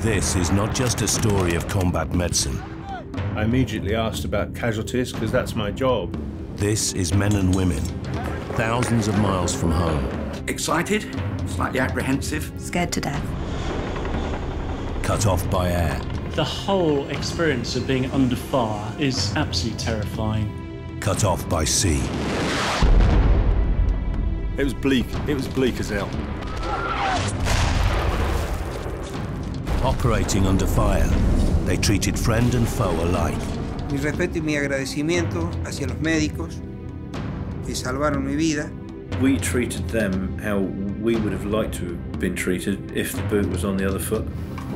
This is not just a story of combat medicine. I immediately asked about casualties because that's my job. This is men and women, thousands of miles from home. Excited, slightly apprehensive. Scared to death. Cut off by air. The whole experience of being under fire is absolutely terrifying. Cut off by sea. It was bleak. It was bleak as hell. Operating under fire, they treated friend and foe alike. Mi respeto y mi agradecimiento hacia los médicos que salvaron mi vida. We treated them how we would have liked to have been treated if the boot was on the other foot.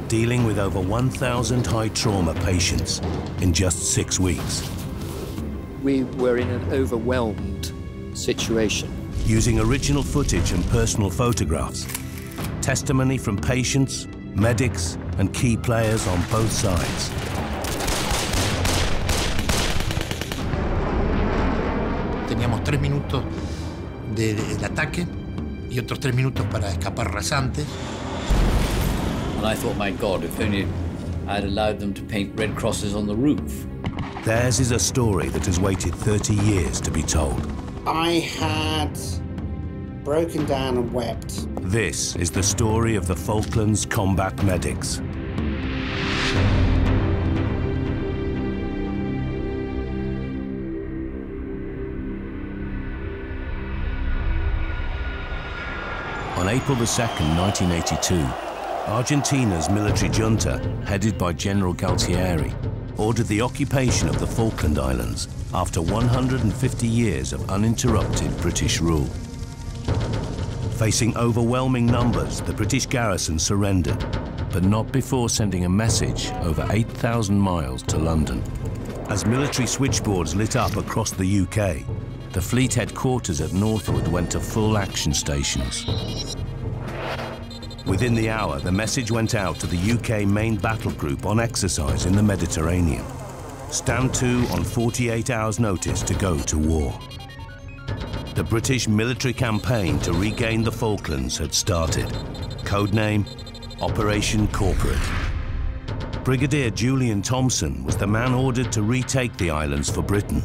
Dealing with over 1,000 high trauma patients in just six weeks. We were in an overwhelmed situation. Using original footage and personal photographs, testimony from patients, medics, and key players on both sides. Teníamos tres minutos del de, ataque y otros tres minutos para escapar rasantes. And I thought, my God, if only I'd allowed them to paint red crosses on the roof. Theirs is a story that has waited 30 years to be told. I had broken down and wept. This is the story of the Falklands combat medics. On April 2, 1982, Argentina's military junta, headed by General Galtieri, ordered the occupation of the Falkland Islands after 150 years of uninterrupted British rule. Facing overwhelming numbers, the British garrison surrendered, but not before sending a message over 8,000 miles to London. As military switchboards lit up across the UK, the fleet headquarters at Northwood went to full action stations. Within the hour, the message went out to the UK main battle group on exercise in the Mediterranean. Stand to on 48 hours' notice to go to war. The British military campaign to regain the Falklands had started. Codename Operation Corporate. Brigadier Julian Thompson was the man ordered to retake the islands for Britain.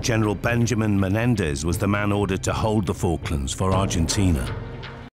General Benjamin Menendez was the man ordered to hold the Falklands for Argentina.